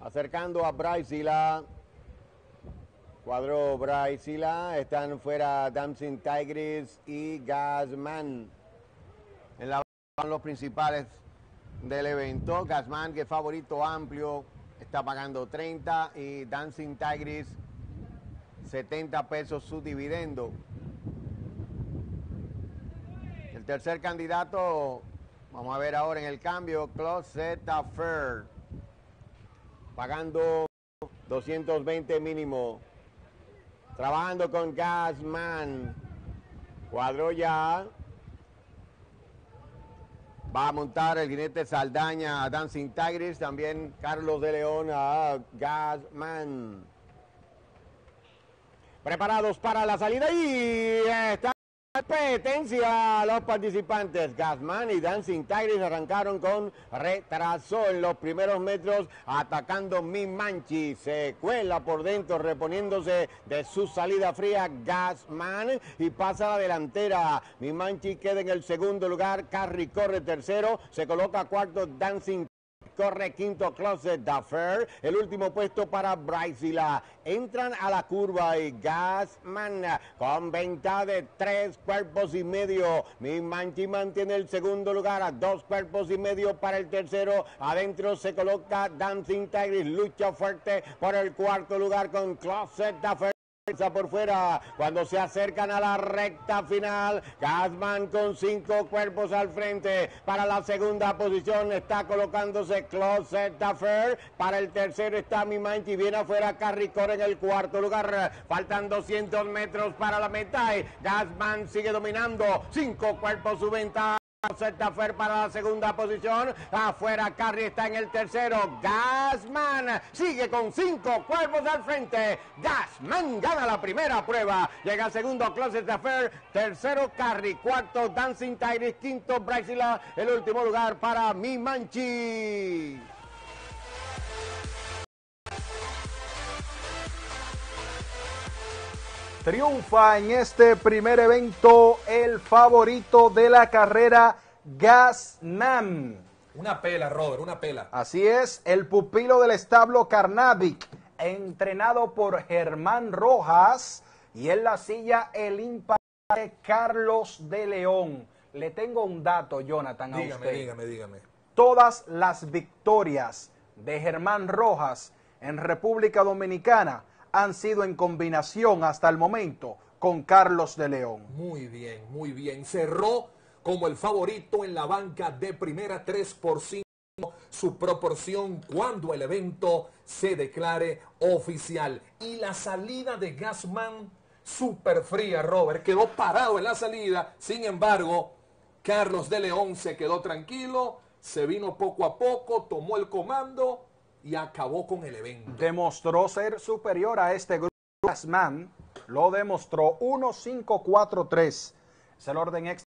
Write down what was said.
Acercando a Braisila. Cuadro Braisila. Están fuera Dancing Tigris y Gasman. En la son los principales del evento. Gasman, que favorito amplio, está pagando 30 y Dancing Tigris 70 pesos su dividendo. El tercer candidato, vamos a ver ahora en el cambio, Closet Fair, pagando 220 mínimo. Trabajando con Gasman. Cuadro ya. Va a montar el jinete Saldaña a Dancing Tigris, también Carlos de León a Gasman. Preparados para la salida y está competencia los participantes. Gasman y Dancing Tigris arrancaron con retraso en los primeros metros atacando Mi Manchi. Se cuela por dentro reponiéndose de su salida fría Gasman y pasa a la delantera. Mi Manchi queda en el segundo lugar. Carry corre tercero. Se coloca cuarto Dancing corre quinto Closet Duffer, el último puesto para Brycila. Entran a la curva y Gasman con venta de tres cuerpos y medio. Mi Manchi mantiene el segundo lugar a dos cuerpos y medio para el tercero. Adentro se coloca Dancing Tigris, lucha fuerte por el cuarto lugar con Closet Duffer por fuera cuando se acercan a la recta final. Gasman con cinco cuerpos al frente. Para la segunda posición está colocándose Closet Duffer. Para el tercero está Mimanchi. Viene afuera Carricor en el cuarto lugar. Faltan 200 metros para la meta. Y Gasman sigue dominando. Cinco cuerpos su venta. Fer para la segunda posición. Afuera Carri está en el tercero. Gasman sigue con cinco cuerpos al frente. Gasman gana la primera prueba. Llega segundo Closet Affair. Tercero Carri. Cuarto Dancing Tigris. Quinto Brazila. El último lugar para Mi Manchi. Triunfa en este primer evento el favorito de la carrera Gasman. Una pela, Robert, una pela. Así es, el pupilo del establo Carnavic, entrenado por Germán Rojas y en la silla el impacto Carlos de León. Le tengo un dato, Jonathan, a Dígame, usted. dígame, dígame. Todas las victorias de Germán Rojas en República Dominicana han sido en combinación hasta el momento con Carlos de León. Muy bien, muy bien. Cerró como el favorito en la banca de primera 3 por 5 su proporción cuando el evento se declare oficial. Y la salida de Gasman, súper fría, Robert. Quedó parado en la salida. Sin embargo, Carlos de León se quedó tranquilo, se vino poco a poco, tomó el comando y acabó con el evento. Demostró ser superior a este grupo. Gasman lo demostró 1-5-4-3. Es el orden extra.